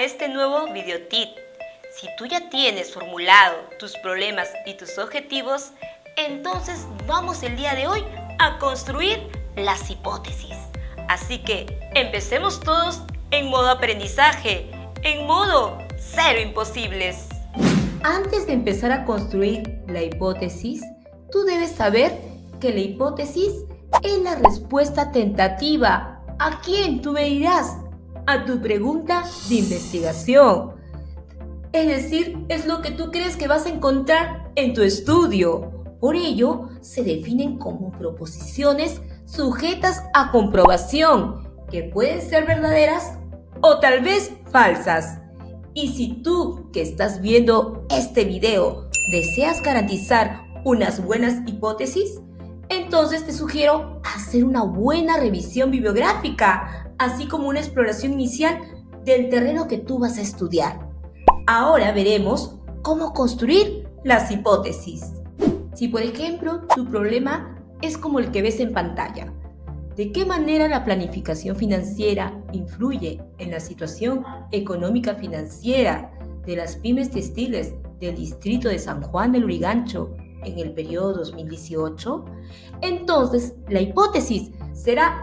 este nuevo videotip. Si tú ya tienes formulado tus problemas y tus objetivos, entonces vamos el día de hoy a construir las hipótesis. Así que empecemos todos en modo aprendizaje, en modo cero imposibles. Antes de empezar a construir la hipótesis, tú debes saber que la hipótesis es la respuesta tentativa. ¿A quién tú me? A tu pregunta de investigación. Es decir, es lo que tú crees que vas a encontrar en tu estudio. Por ello, se definen como proposiciones sujetas a comprobación, que pueden ser verdaderas o tal vez falsas. Y si tú que estás viendo este video deseas garantizar unas buenas hipótesis, entonces te sugiero hacer una buena revisión bibliográfica, así como una exploración inicial del terreno que tú vas a estudiar. Ahora veremos cómo construir las hipótesis. Si por ejemplo tu problema es como el que ves en pantalla, ¿de qué manera la planificación financiera influye en la situación económica financiera de las pymes textiles del distrito de San Juan del Urigancho en el periodo 2018? Entonces, la hipótesis será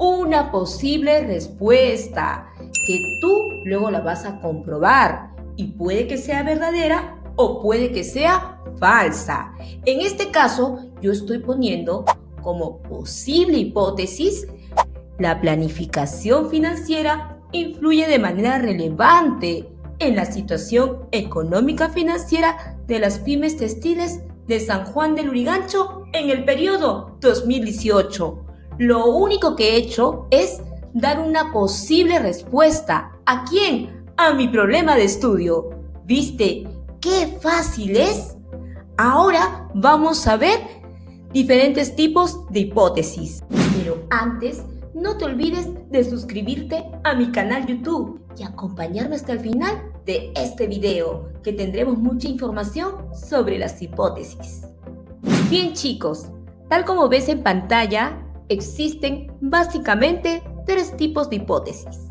una posible respuesta que tú luego la vas a comprobar y puede que sea verdadera o puede que sea falsa. En este caso, yo estoy poniendo como posible hipótesis la planificación financiera influye de manera relevante en la situación económica financiera de las pymes textiles de San Juan del Urigancho en el periodo 2018. Lo único que he hecho es dar una posible respuesta. ¿A quién? A mi problema de estudio. ¿Viste qué fácil es? Ahora vamos a ver diferentes tipos de hipótesis. Pero antes, no te olvides de suscribirte a mi canal YouTube y acompañarme hasta el final de este video, que tendremos mucha información sobre las hipótesis. Bien chicos, tal como ves en pantalla, existen básicamente tres tipos de hipótesis.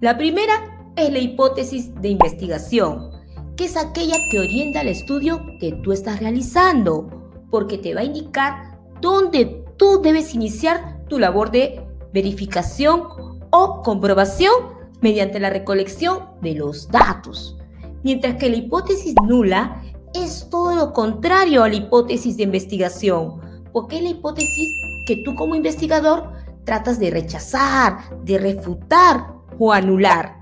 La primera es la hipótesis de investigación, que es aquella que orienta al estudio que tú estás realizando, porque te va a indicar dónde tú debes iniciar tu labor de verificación o comprobación mediante la recolección de los datos. Mientras que la hipótesis nula es todo lo contrario a la hipótesis de investigación, porque es la hipótesis que tú como investigador tratas de rechazar, de refutar o anular.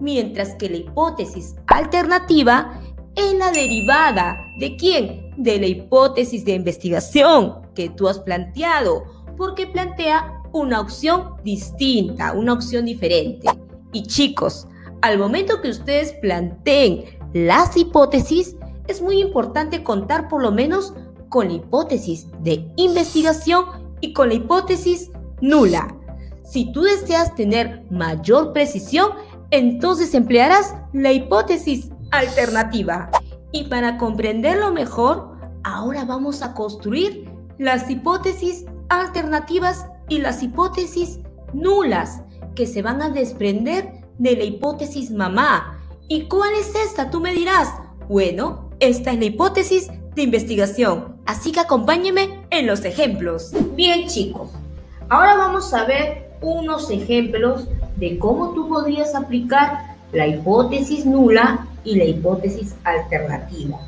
Mientras que la hipótesis alternativa es la derivada de quién? De la hipótesis de investigación que tú has planteado, porque plantea una opción distinta, una opción diferente. Y chicos, al momento que ustedes planteen las hipótesis, es muy importante contar por lo menos con la hipótesis de investigación y con la hipótesis nula. Si tú deseas tener mayor precisión, entonces emplearás la hipótesis alternativa. Y para comprenderlo mejor, ahora vamos a construir las hipótesis alternativas y las hipótesis nulas que se van a desprender de la hipótesis mamá. ¿Y cuál es esta? Tú me dirás. Bueno, esta es la hipótesis de investigación, así que acompáñeme en los ejemplos. Bien chicos, ahora vamos a ver unos ejemplos de cómo tú podrías aplicar la hipótesis nula y la hipótesis alternativa.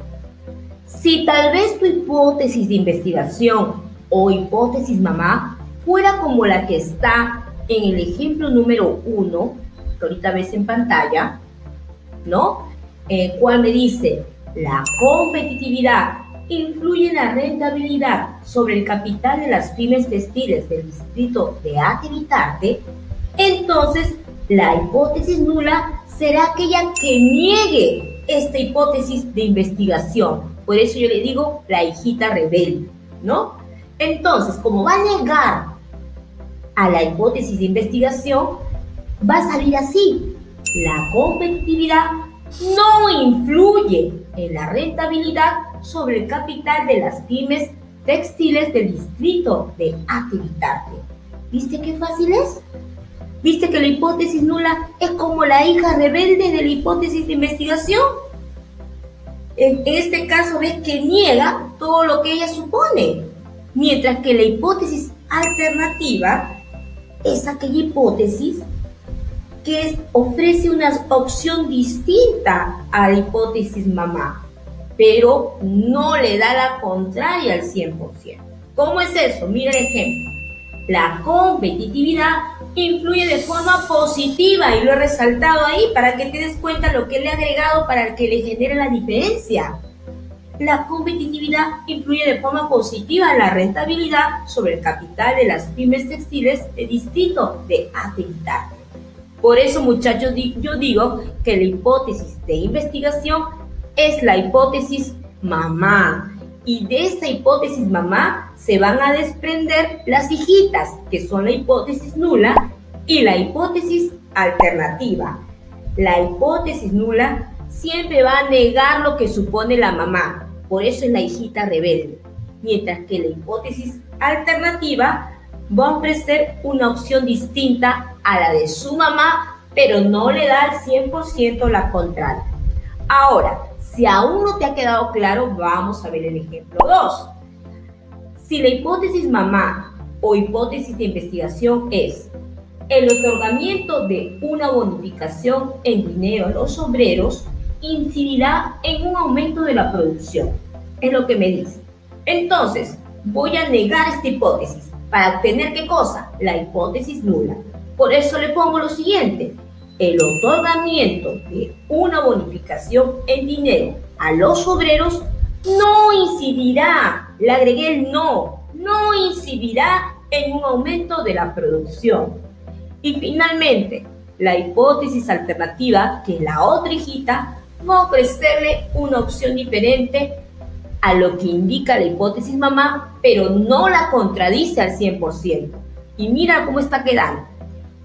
Si tal vez tu hipótesis de investigación o hipótesis mamá fuera como la que está en el ejemplo número uno, que ahorita ves en pantalla, ¿no? El cual me dice, la competitividad influye la rentabilidad sobre el capital de las pymes textiles del distrito de Ativitarte, entonces la hipótesis nula será aquella que niegue esta hipótesis de investigación. Por eso yo le digo la hijita rebelde, ¿no? Entonces, como va a negar a la hipótesis de investigación, va a salir así. La competitividad no influye en la rentabilidad sobre el capital de las pymes textiles del distrito de Activitarte. ¿Viste qué fácil es? ¿Viste que la hipótesis nula es como la hija rebelde de la hipótesis de investigación? En este caso ves que niega todo lo que ella supone, mientras que la hipótesis alternativa es aquella hipótesis que ofrece una opción distinta a la hipótesis mamá, pero no le da la contraria al 100%. ¿Cómo es eso? Mira el ejemplo. La competitividad influye de forma positiva y lo he resaltado ahí para que te des cuenta lo que le he agregado para que le genere la diferencia. La competitividad influye de forma positiva en la rentabilidad sobre el capital de las pymes textiles de distrito de Atentado. Por eso, muchachos, yo digo que la hipótesis de investigación es la hipótesis mamá. Y de esta hipótesis mamá se van a desprender las hijitas, que son la hipótesis nula y la hipótesis alternativa. La hipótesis nula siempre va a negar lo que supone la mamá, por eso es la hijita rebelde. Mientras que la hipótesis alternativa va a ofrecer una opción distinta a la de su mamá, pero no le da al 100% la contraria. Ahora, si aún no te ha quedado claro, vamos a ver el ejemplo 2. Si la hipótesis mamá o hipótesis de investigación es el otorgamiento de una bonificación en dinero a los obreros incidirá en un aumento de la producción. Es lo que me dice. Entonces, voy a negar esta hipótesis para obtener qué cosa? La hipótesis nula. Por eso le pongo lo siguiente. El otorgamiento de una bonificación en dinero a los obreros no incidirá, le agregué el no, no incidirá en un aumento de la producción. Y finalmente, la hipótesis alternativa, que la otra hijita, va a ofrecerle una opción diferente a lo que indica la hipótesis mamá, pero no la contradice al 100%. Y mira cómo está quedando.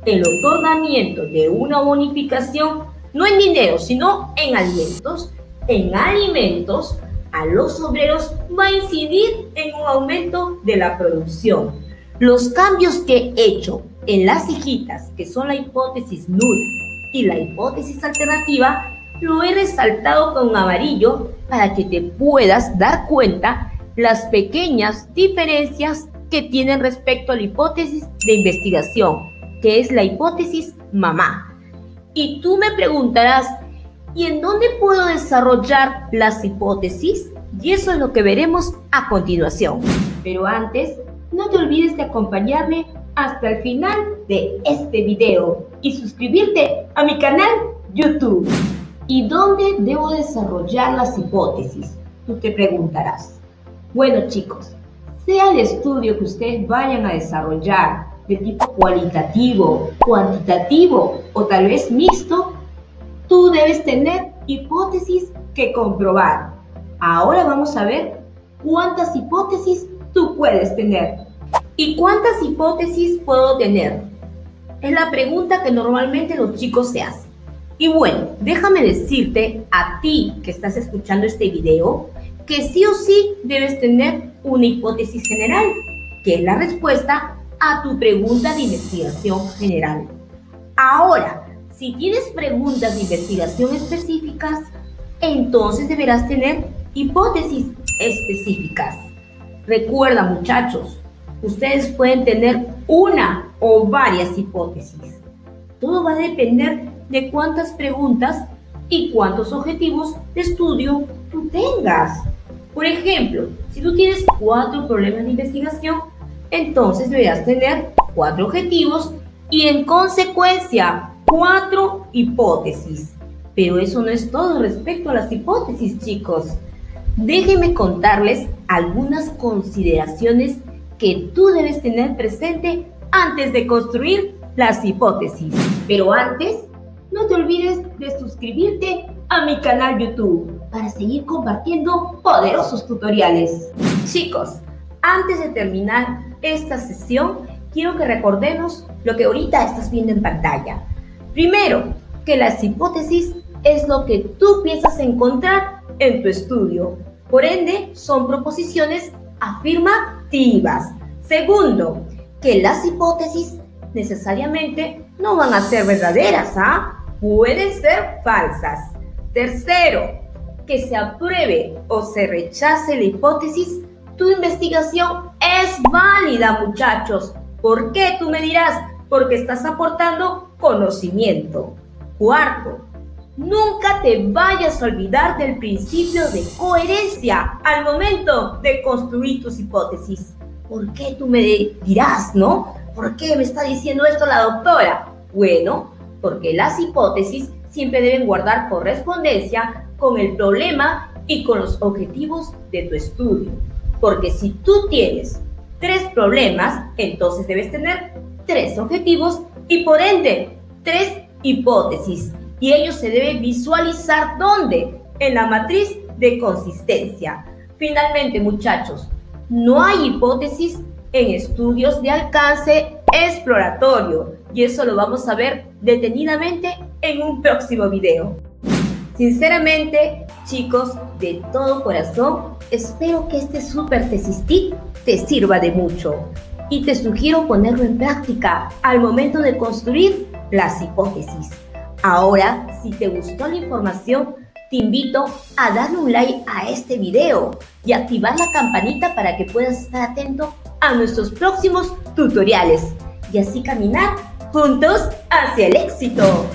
El otorgamiento de una bonificación, no en dinero, sino en alimentos, en alimentos, a los obreros va a incidir en un aumento de la producción. Los cambios que he hecho en las hijitas, que son la hipótesis nula y la hipótesis alternativa, lo he resaltado con amarillo para que te puedas dar cuenta las pequeñas diferencias que tienen respecto a la hipótesis de investigación, que es la hipótesis mamá. Y tú me preguntarás, ¿y en dónde puedo desarrollar las hipótesis? Y eso es lo que veremos a continuación. Pero antes, no te olvides de acompañarme hasta el final de este video y suscribirte a mi canal YouTube. ¿Y dónde debo desarrollar las hipótesis? Tú te preguntarás. Bueno chicos, sea el estudio que ustedes vayan a desarrollar de tipo cualitativo, cuantitativo o tal vez mixto, tú debes tener hipótesis que comprobar. Ahora vamos a ver cuántas hipótesis tú puedes tener. ¿Y cuántas hipótesis puedo tener? Es la pregunta que normalmente los chicos se hacen. Y bueno, déjame decirte a ti que estás escuchando este video que sí o sí debes tener una hipótesis general, que es la respuesta a tu pregunta de investigación general. Ahora, si tienes preguntas de investigación específicas, entonces deberás tener hipótesis específicas. Recuerda muchachos, ustedes pueden tener una o varias hipótesis. Todo va a depender de cuántas preguntas y cuántos objetivos de estudio tú tengas. Por ejemplo, si tú tienes cuatro problemas de investigación, entonces deberás tener cuatro objetivos y en consecuencia cuatro hipótesis. Pero eso no es todo respecto a las hipótesis, chicos. Déjenme contarles algunas consideraciones que tú debes tener presente antes de construir las hipótesis. Pero antes, no te olvides de suscribirte a mi canal YouTube para seguir compartiendo poderosos tutoriales. Chicos, antes de terminar esta sesión, quiero que recordemos lo que ahorita estás viendo en pantalla. Primero, que las hipótesis es lo que tú piensas encontrar en tu estudio. Por ende, son proposiciones afirmativas. Segundo, que las hipótesis necesariamente no van a ser verdaderas, ¿ah? Pueden ser falsas. Tercero, que se apruebe o se rechace la hipótesis, tu investigación es válida, muchachos. ¿Por qué? Tú me dirás, porque estás aportando conocimiento. Cuarto, nunca te vayas a olvidar del principio de coherencia al momento de construir tus hipótesis. ¿Por qué tú me dirás, no? ¿Por qué me está diciendo esto la doctora? Bueno, porque las hipótesis siempre deben guardar correspondencia con el problema y con los objetivos de tu estudio. Porque si tú tienes tres problemas, entonces debes tener tres objetivos y por ende tres hipótesis. Y ellos se deben visualizar ¿dónde? En la matriz de consistencia. Finalmente, muchachos, no hay hipótesis en estudios de alcance exploratorio y eso lo vamos a ver detenidamente en un próximo video. Sinceramente, chicos, de todo corazón, espero que este Super Tesis te sirva de mucho y te sugiero ponerlo en práctica al momento de construir las hipótesis. Ahora, si te gustó la información, te invito a darle un like a este video y activar la campanita para que puedas estar atento a nuestros próximos tutoriales y así caminar juntos hacia el éxito.